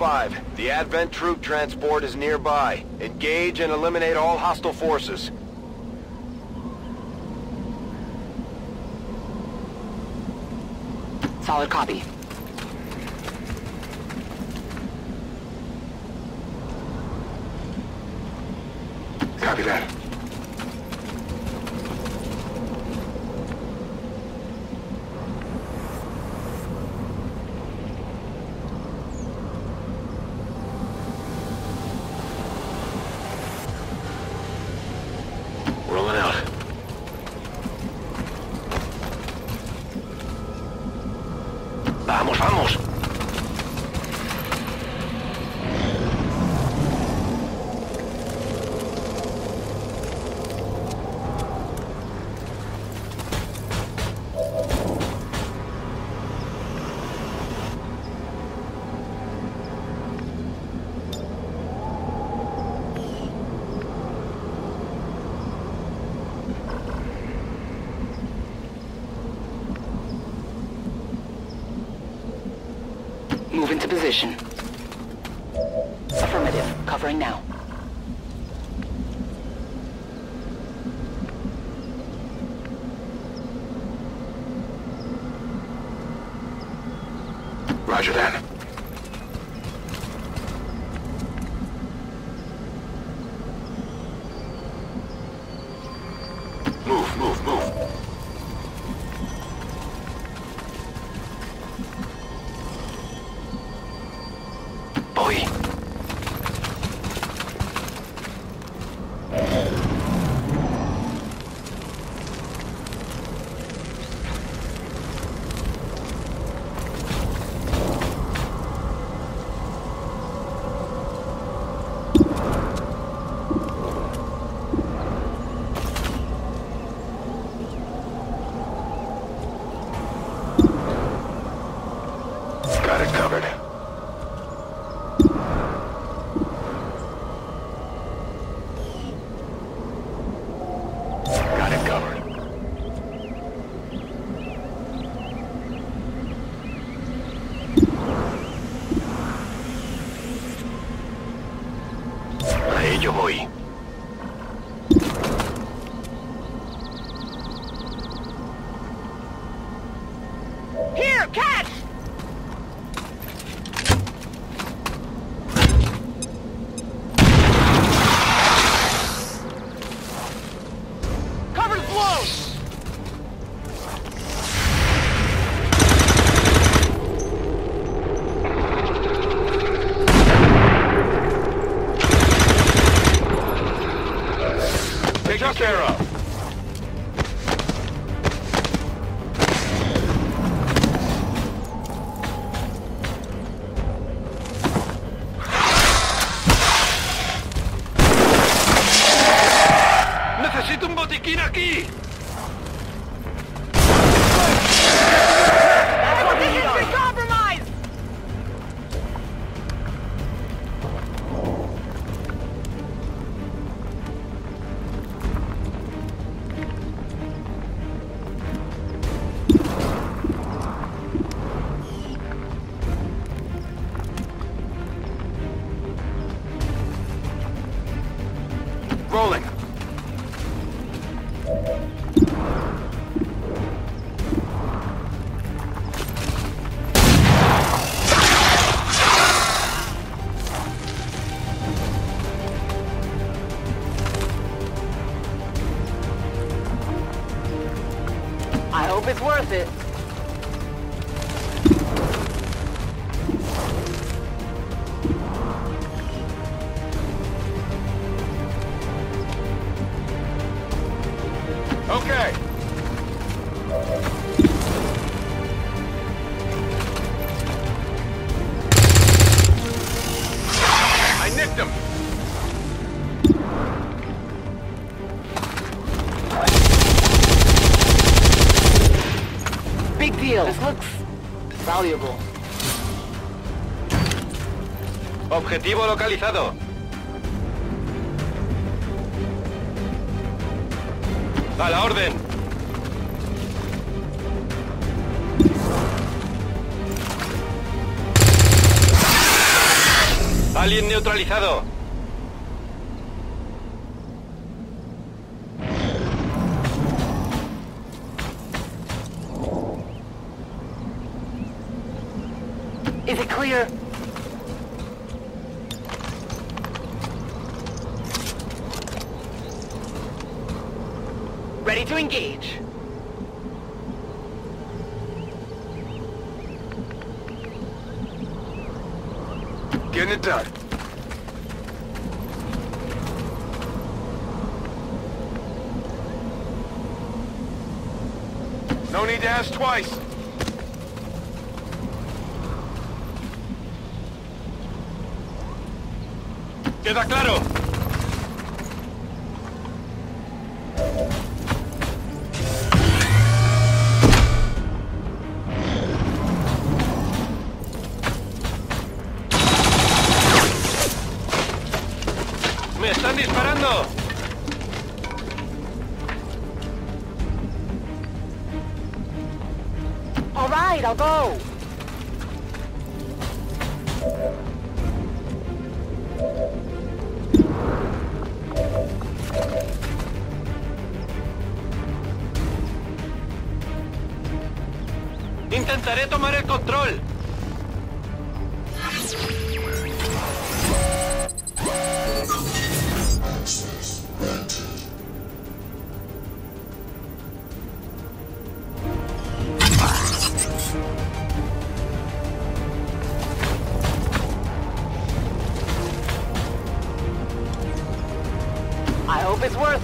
Menace 1-5, the Advent troop transport is nearby. Engage and eliminate all hostile forces. Solid copy. Copy that. Rolling out. Vamos, vamos. Move into position. Affirmative. Covering now. Roger that. It's worth it. Objetivo localizado. A la orden. Alien neutralizado. Queda claro.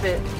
It.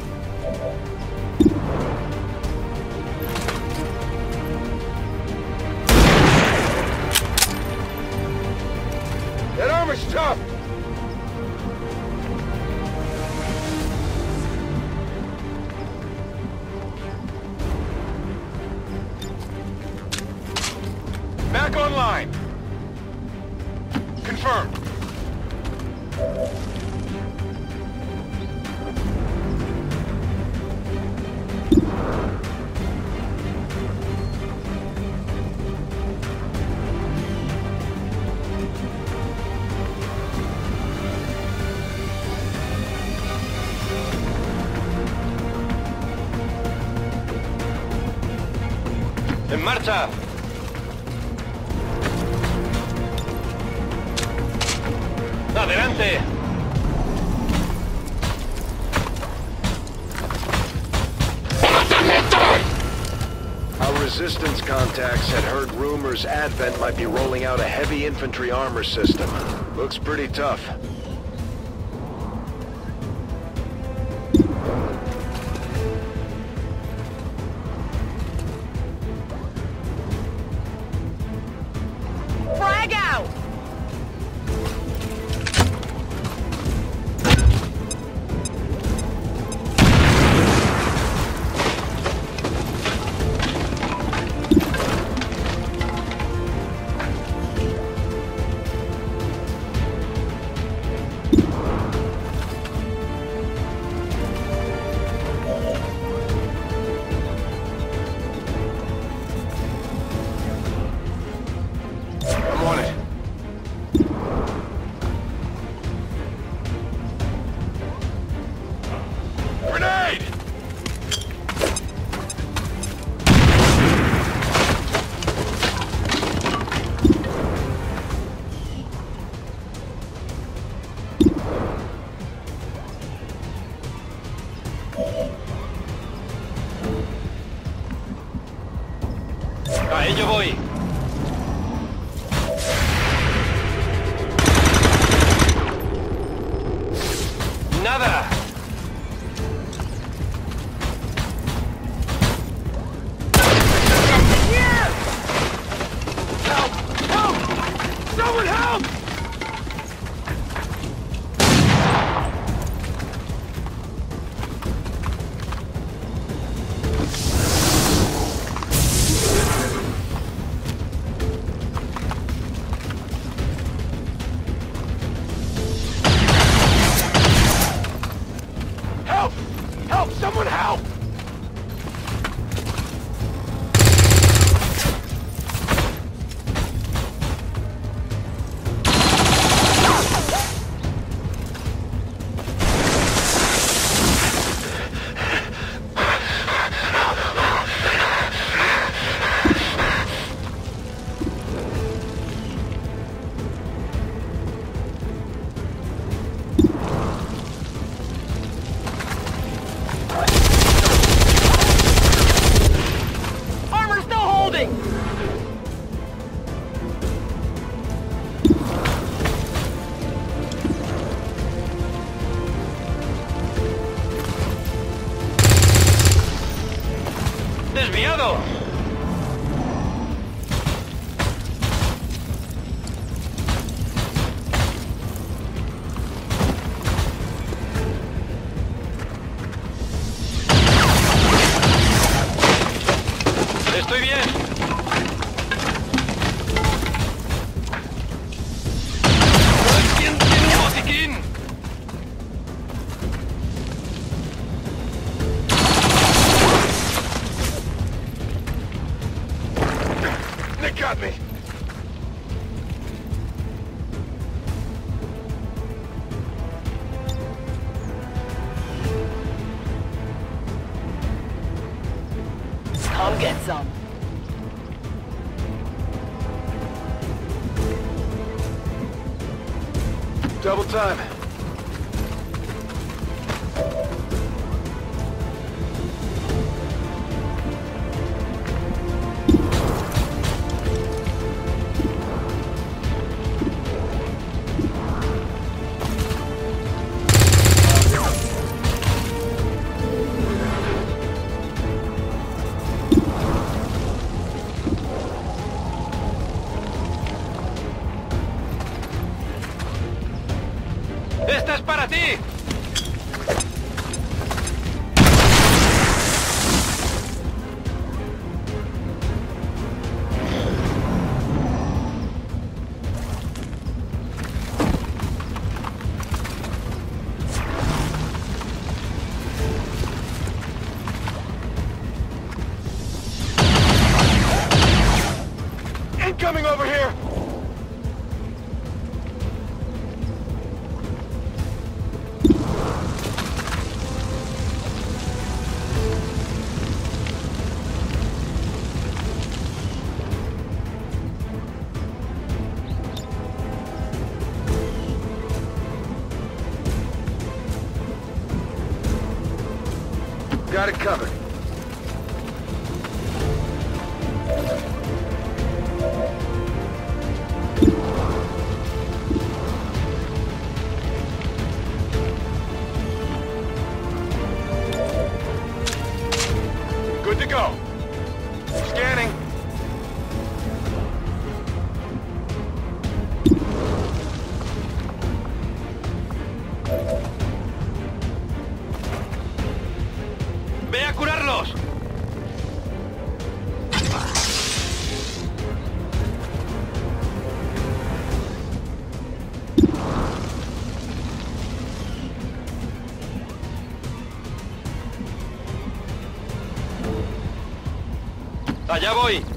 ¡En marcha! ¡Adelante! Our resistance contacts had heard rumors Advent might be rolling out a heavy infantry armor system. Looks pretty tough. A ello voy. ¡Nada! 对面。it covered. allá voy.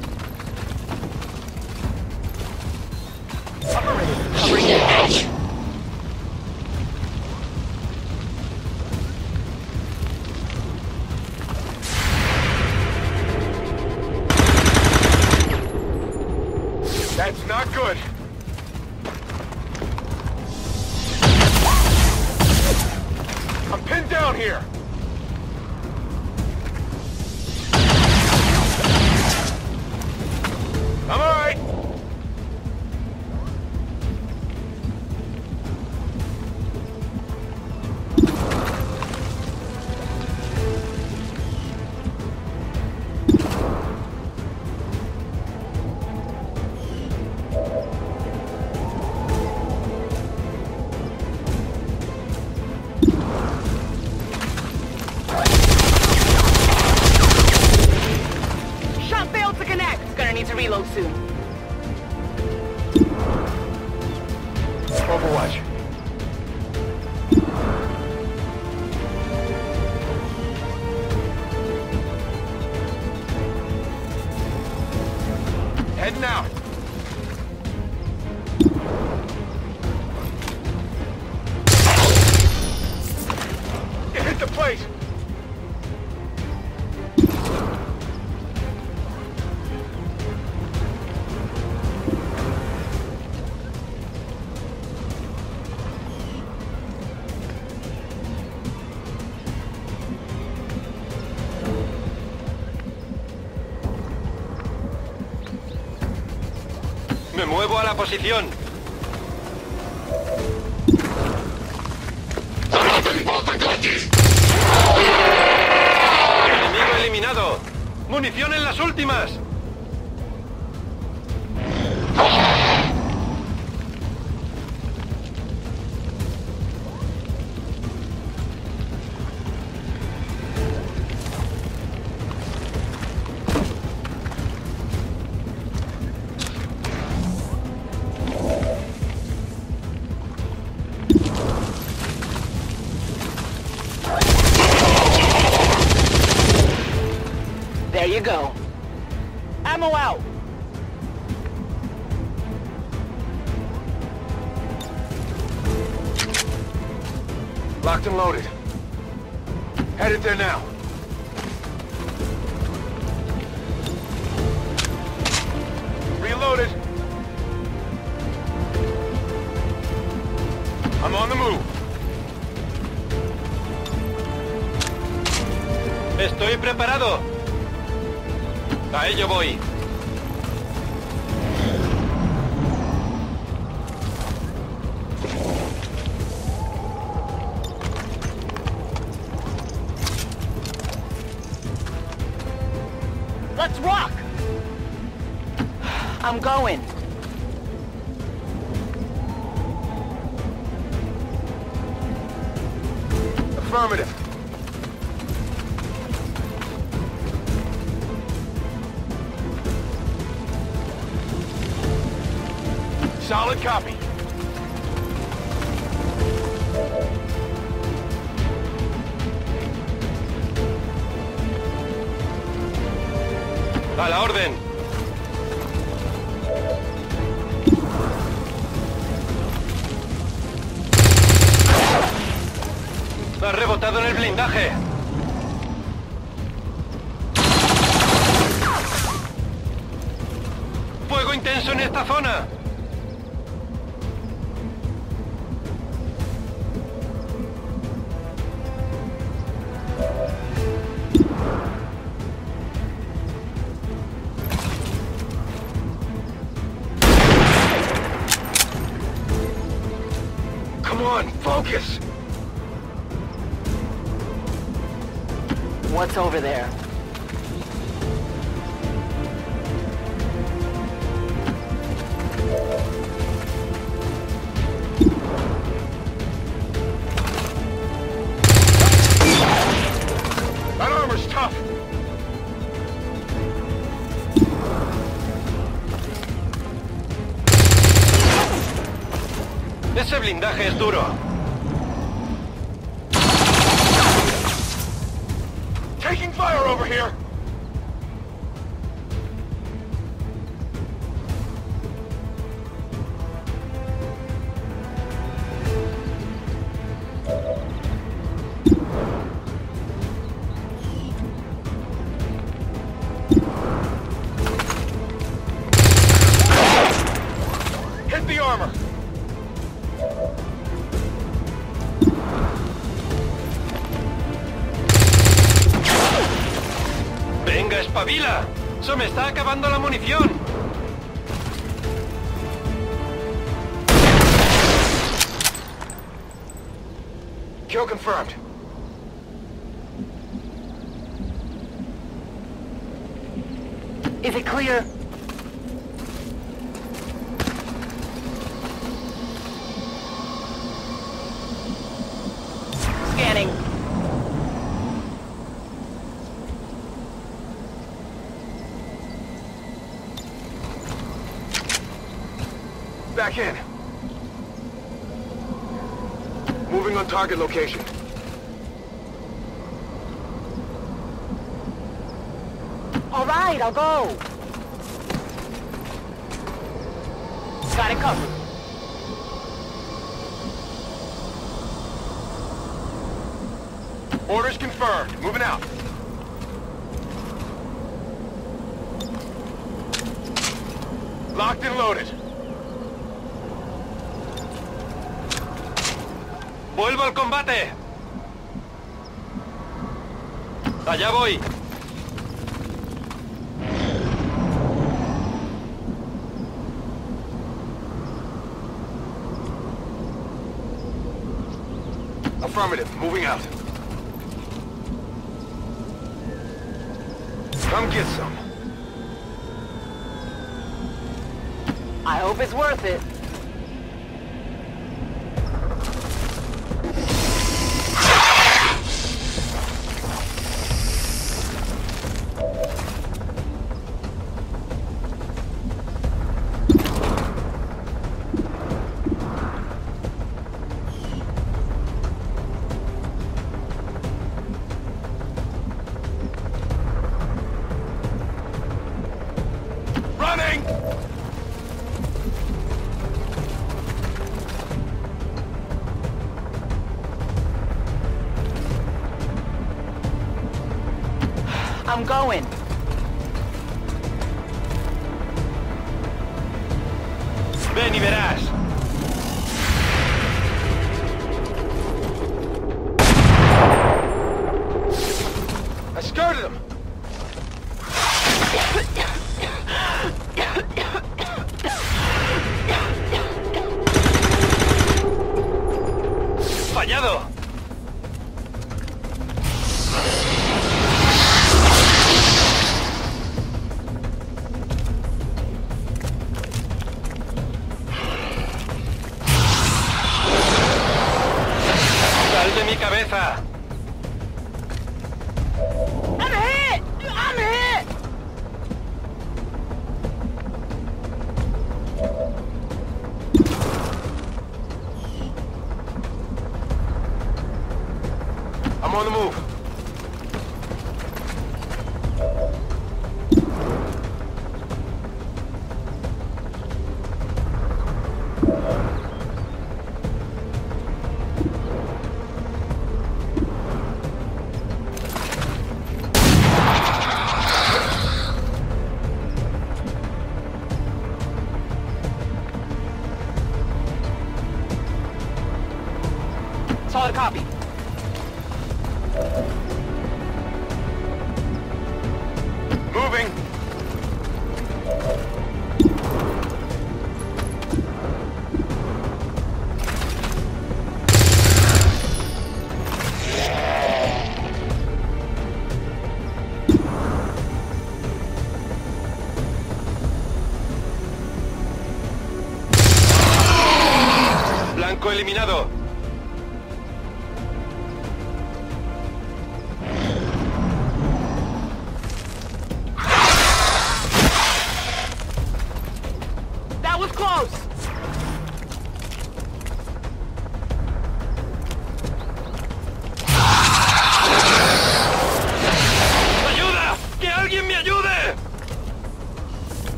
Muevo a la posición. Enemigo eliminado. Munición en las últimas. Headed there now. Let's rock! I'm going. Affirmative. Solid copy. Fuego intenso en esta zona. Blindaje es duro. Me está acabando la munición! Kill confirmed. Is it clear? Back in. Moving on target location. All right, I'll go. Got it covered. Orders confirmed. Moving out. Locked and loaded. ¡Vuelvo al combate! ¡Allá voy! Affirmative. Moving out. Come get some. I hope it's worth it. Mi cabeza!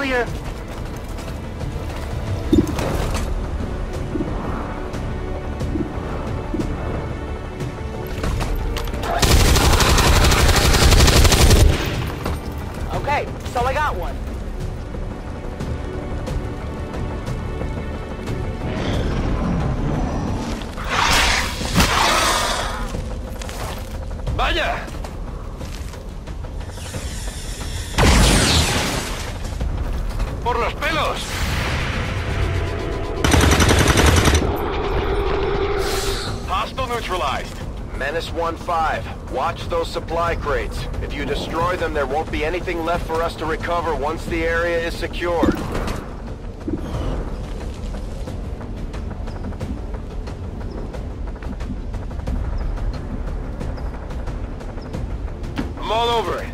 Clear? Watch those supply crates. If you destroy them, there won't be anything left for us to recover once the area is secured. I'm all over it.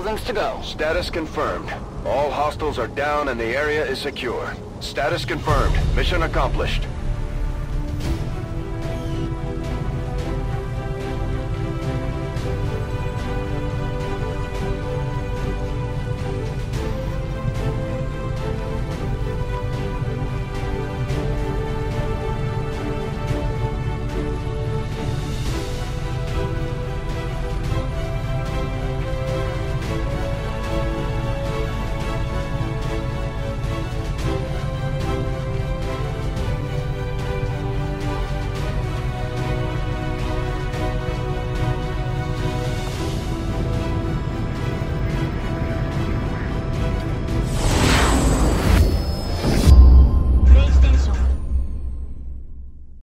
Thousands to go. Status confirmed. All hostiles are down and the area is secure. Status confirmed. Mission accomplished.